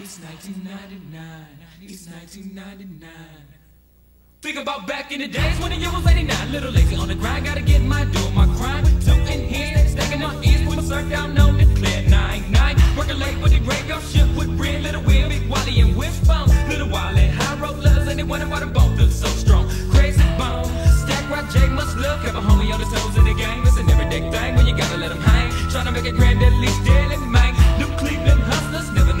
It's 1999. It's 1999. Think about back in the days when the year was 89. Little lazy on the grind, gotta get my dough, my crime. Two in here, stacking my ears, put my surf down on the clear. Nine, nine. Working late with the graveyard shift with Brin, Little Will, Big Wally, and Wishbone. Little Wally, high rollers, and they wonder why the bone feels so strong. Krayzie Bone. Stack Rock J, much love, kept a homie on the toes in the game. It's an everyday thing when you gotta let them hang. Tryna make it grand, at least daily, man. New Cleveland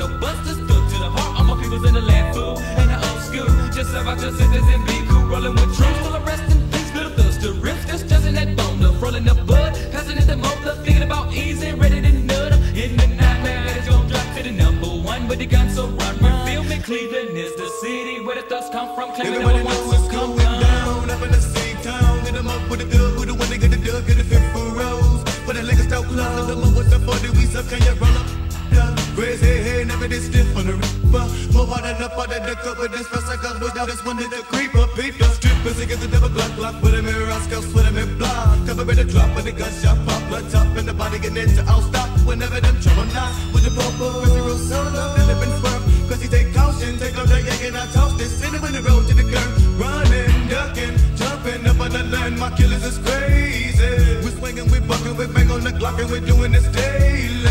no busters. Stood to the heart, all my people's in the land, fool. And the old school, just about your sisters and be cool. Rolling with troops, still arresting peace. Little thugs to rips, just just in that bone. Love, rolling up bud, passing it the mold. Love, thinking about easy, ready to nut. In the night, man, it's gonna drop to the number one with the gun, so run, run. Feel me, Cleveland is the city where the thugs come from. Claiming Everybody number one, More hard than up on the deck up with this fast I was down this one hit the creeper. Peep the strippers, against the devil glock glock. Put him in Roscoe, put him in block. Cover with the drop, when the gunshot pop, blood top, and the body get into out stop. Whenever them trouble knock, with the with real solo, they live in swerve. He take caution, take off the yank and I toss this. In the road to the curb. Running, ducking, jumping up on the land. My killers is crazy. We swinging, we bucking, we bang on the Glock and we doing this daily.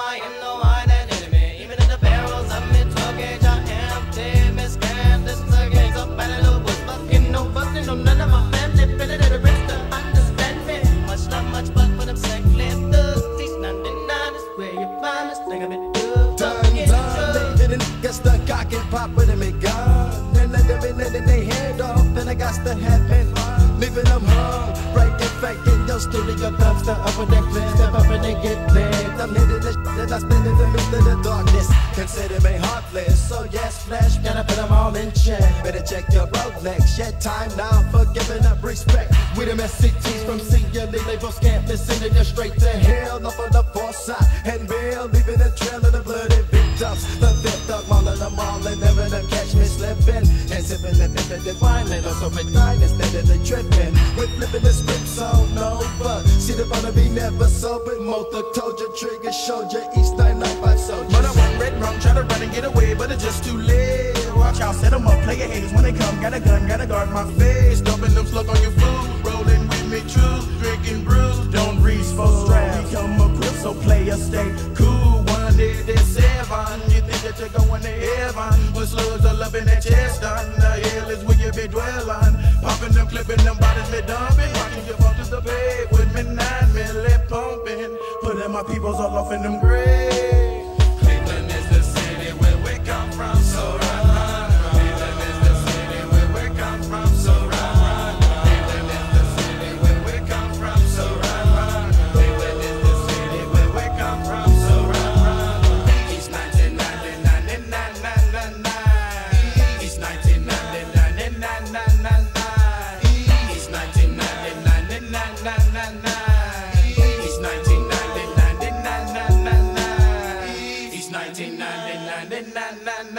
I am no I that enemy. Even in the barrels, I'm in 12 gauge, I empty. Miss Candace, the gates up out of woods, fucking no busting, no none of my family, feeling it, the rest to understand me. Much love, much blood for them thugs. These 99 is where you find this thing a bit good. Done, done, good. leaving the niggas the cock and pop with them and gone. And let them in and then they head off, and I got to happen. Leaving them home, breaking, faking your studio dumpster up in that step up and they get blamed. I'm hitting the shit that I spend in the midst of the darkness. Consider me heartless, so yes, flash, gotta put them all in check. Better check your Rolex, yet time now for giving up respect. We them SCTs from senior league labels can't listen to you straight to hell. No for the foresight and real, leaving a trail of the bloody victims. The fifth dog mauling them all and never to catch me slipping. And sipping and dipping and also of the tripping. We're flipping the scripts on over. See the wanna be never sober. Motor told you, trigger showed you, East 995 soldiers. But I went red rum, try to run and get away, but it's just too late. Watch out, set 'em up, play your haters when they come. Got a gun, gotta guard my face. Dumping them slug on your food, rolling with me true, drinking brews. Don't reach for straps. We come equipped, so player stay cool. One day they seven, you think that you're going to heaven. When slugs are loving that chest on, the hell is where you be dwelling. Popping in them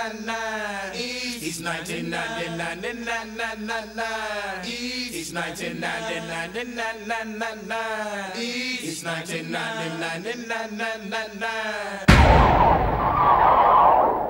1999, East 1999, East 1999, East 1999,